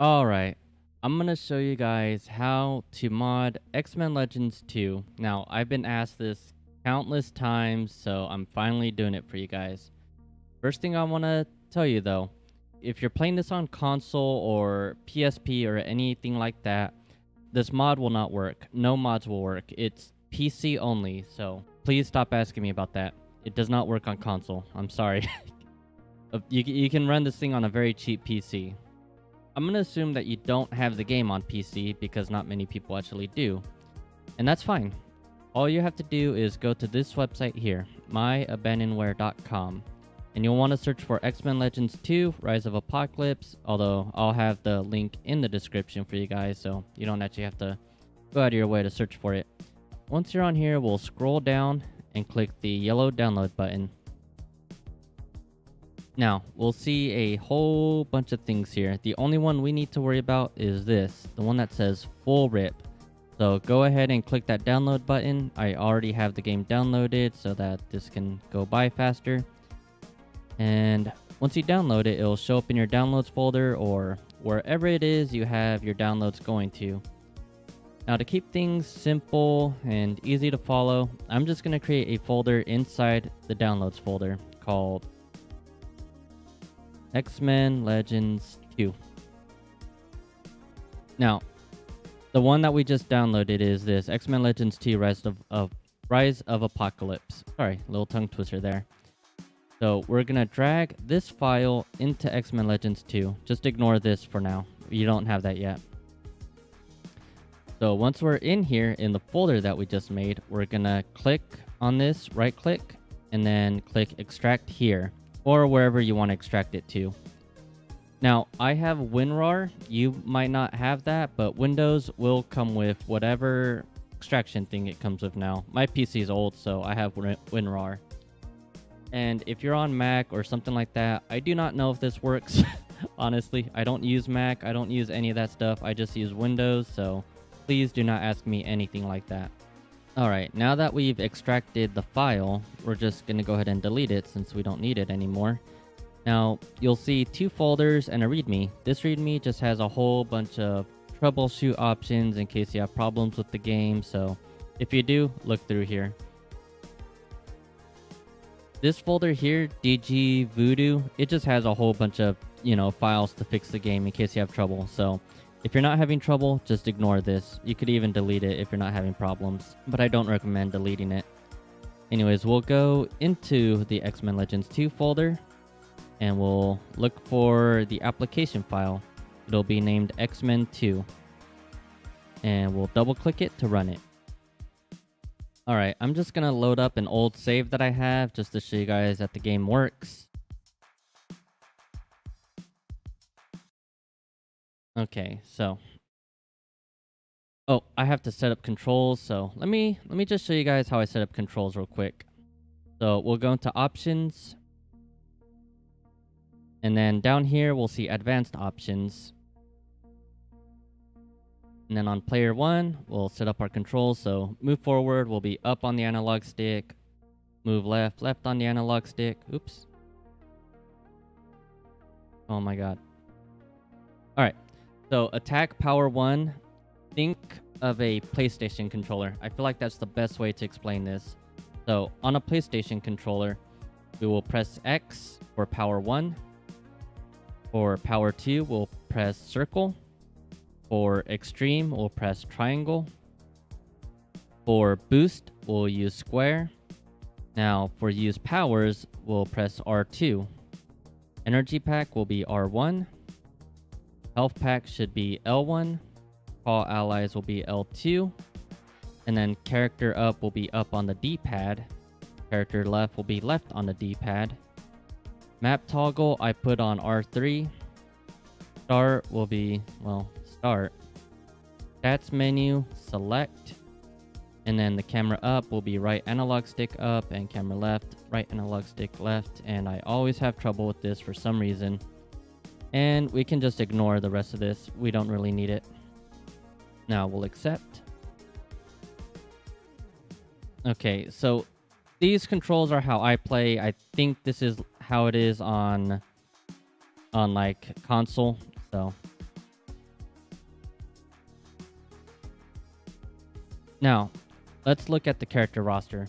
Alright, I'm gonna show you guys how to mod X-Men Legends 2. Now, I've been asked this countless times, so I'm finally doing it for you guys. First thing I want to tell you though, if you're playing this on console or PSP or anything like that, this mod will not work. No mods will work. It's PC only, so please stop asking me about that. It does not work on console. I'm sorry. Uh, you, you can run this thing on a very cheap PC. I'm going to assume that you don't have the game on PC because not many people actually do. And that's fine. All you have to do is go to this website here, myabandonware.com. And you'll want to search for X-Men Legends 2 Rise of Apocalypse, although I'll have the link in the description for you guys so you don't actually have to go out of your way to search for it. Once you're on here, we'll scroll down and click the yellow download button. Now, we'll see a whole bunch of things here. The only one we need to worry about is this, the one that says full rip. So go ahead and click that download button. I already have the game downloaded so that this can go by faster. And once you download it, it'll show up in your downloads folder or wherever it is you have your downloads going to. Now to keep things simple and easy to follow, I'm just going to create a folder inside the downloads folder called X-Men Legends 2. Now, the one that we just downloaded is this X-Men Legends 2 Rise of, of Rise of Apocalypse. Sorry, little tongue twister there. So we're gonna drag this file into X-Men Legends 2. Just ignore this for now. You don't have that yet. So once we're in here in the folder that we just made, we're gonna click on this, right click, and then click extract here or wherever you want to extract it to. Now, I have WinRAR. You might not have that, but Windows will come with whatever extraction thing it comes with now. My PC is old, so I have WinRAR. And if you're on Mac or something like that, I do not know if this works. Honestly, I don't use Mac. I don't use any of that stuff. I just use Windows, so please do not ask me anything like that. Alright, now that we've extracted the file, we're just going to go ahead and delete it since we don't need it anymore. Now, you'll see two folders and a README. This README just has a whole bunch of troubleshoot options in case you have problems with the game, so if you do, look through here. This folder here, DG Voodoo, it just has a whole bunch of, you know, files to fix the game in case you have trouble, so if you're not having trouble, just ignore this. You could even delete it if you're not having problems, but I don't recommend deleting it. Anyways, we'll go into the X-Men Legends 2 folder and we'll look for the application file. It'll be named X-Men 2 and we'll double click it to run it. Alright, I'm just gonna load up an old save that I have just to show you guys that the game works. Okay, so Oh, I have to set up controls, so let me let me just show you guys how I set up controls real quick. So we'll go into options. And then down here we'll see advanced options. And then on player one, we'll set up our controls. So move forward will be up on the analog stick. Move left, left on the analog stick. Oops. Oh my god. Alright, so attack power one, think of a PlayStation controller. I feel like that's the best way to explain this. So on a PlayStation controller, we will press X for power one. For power two, we'll press circle. For extreme, we'll press triangle. For boost, we'll use square. Now for use powers, we'll press R2. Energy pack will be R1. Health pack should be L1. Call allies will be L2. And then character up will be up on the D-pad. Character left will be left on the D-pad. Map toggle I put on R3. Start will be, well, start. Stats menu, select. And then the camera up will be right analog stick up and camera left, right analog stick left. And I always have trouble with this for some reason. And we can just ignore the rest of this. We don't really need it. Now we'll accept. Okay, so these controls are how I play. I think this is how it is on on like console. So now, let's look at the character roster.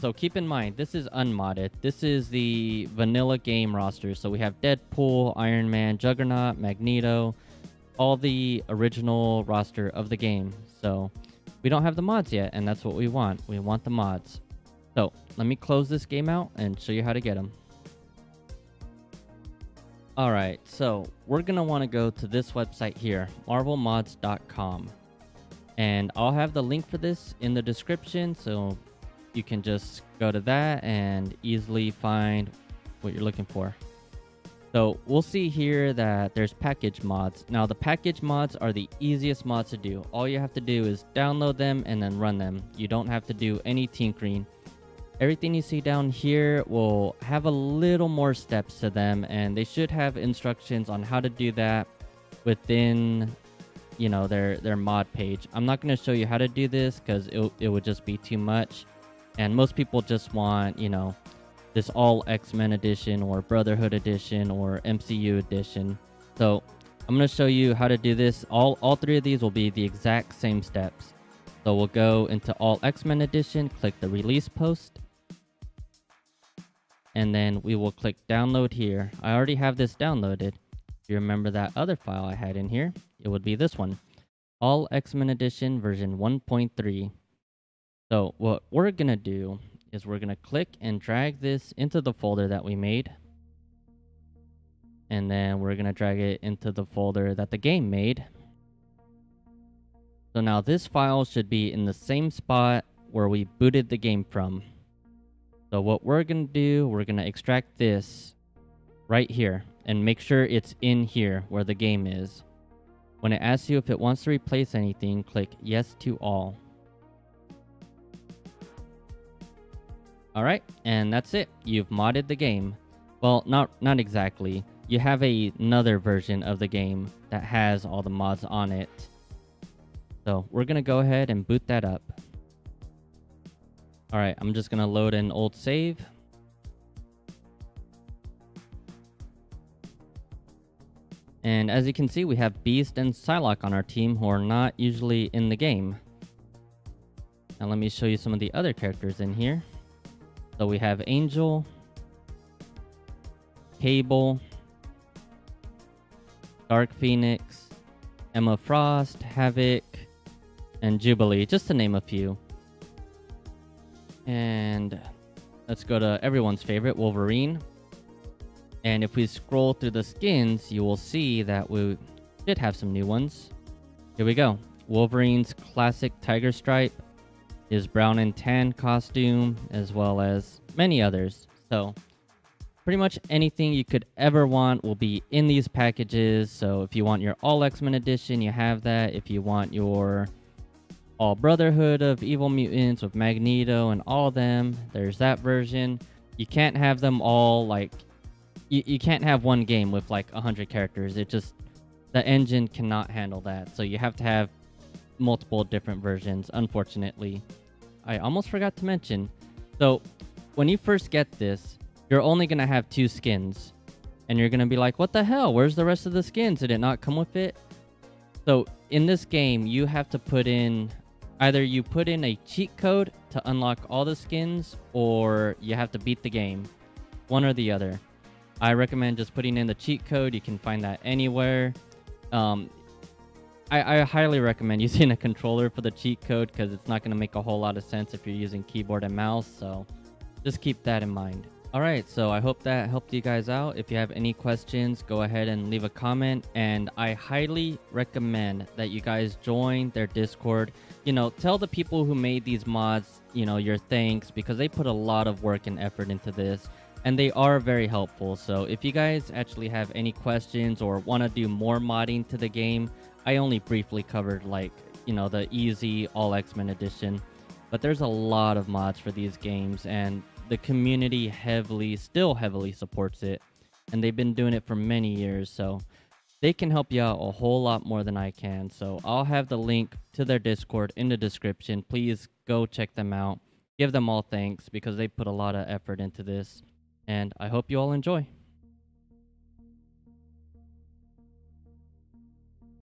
So keep in mind, this is unmodded. This is the vanilla game roster. So we have Deadpool, Iron Man, Juggernaut, Magneto, all the original roster of the game. So we don't have the mods yet, and that's what we want. We want the mods. So let me close this game out and show you how to get them. Alright, so we're want to go to this website here, marvelmods.com. And I'll have the link for this in the description, so you can just go to that and easily find what you're looking for. So we'll see here that there's package mods. Now the package mods are the easiest mods to do. All you have to do is download them and then run them. You don't have to do any tinkering. Everything you see down here will have a little more steps to them and they should have instructions on how to do that within you know their their mod page. I'm not going to show you how to do this cuz it it would just be too much. And most people just want, you know, this all X-Men edition or Brotherhood edition or MCU edition. So, I'm going to show you how to do this. All all three of these will be the exact same steps. So we'll go into all X-Men edition, click the release post, and then we will click download here. I already have this downloaded. If you remember that other file I had in here, it would be this one. All X-Men Edition version 1.3. So what we're going to do is we're going to click and drag this into the folder that we made. And then we're going to drag it into the folder that the game made. So now this file should be in the same spot where we booted the game from. So what we're going to do, we're going to extract this right here and make sure it's in here where the game is. When it asks you if it wants to replace anything, click yes to all. Alright, and that's it. You've modded the game. Well, not not exactly. You have a, another version of the game that has all the mods on it. So we're to go ahead and boot that up. All right, I'm just to load an old save. And as you can see, we have Beast and Psylocke on our team who are not usually in the game. Now let me show you some of the other characters in here. So we have Angel, Cable, Dark Phoenix, Emma Frost, Havoc, and Jubilee, just to name a few. And let's go to everyone's favorite, Wolverine. And if we scroll through the skins, you will see that we did have some new ones. Here we go. Wolverine's classic tiger stripe, his brown and tan costume, as well as many others. So pretty much anything you could ever want will be in these packages. So if you want your All X-Men edition, you have that. If you want your all Brotherhood of Evil Mutants with Magneto and all them. There's that version. You can't have them all like you, you can't have one game with like 100 characters. It just the engine cannot handle that. So you have to have multiple different versions, unfortunately. I almost forgot to mention. So when you first get this, you're only going to have two skins. And you're going to be like, "What the hell? Where's the rest of the skins? Did it not come with it?" So in this game, you have to put in Either you put in a cheat code to unlock all the skins, or you have to beat the game. One or the other. I recommend just putting in the cheat code. You can find that anywhere. Um, I, I, highly recommend using a controller for the cheat code because it's not going to make a whole lot of sense if you're using keyboard and mouse. So just keep that in mind. All right, so I hope that helped you guys out. If you have any questions, go ahead and leave a comment. And I highly recommend that you guys join their Discord. You know, tell the people who made these mods, you know, your thanks because they put a lot of work and effort into this. And they are very helpful. So if you guys actually have any questions or want to do more modding to the game, I only briefly covered like, you know, the easy All X-Men edition. But there's a lot of mods for these games and the community heavily, still heavily supports it, and they've been doing it for many years. So they can help you out a whole lot more than I can. So I'll have the link to their Discord in the description. Please go check them out. Give them all thanks because they put a lot of effort into this. And I hope you all enjoy.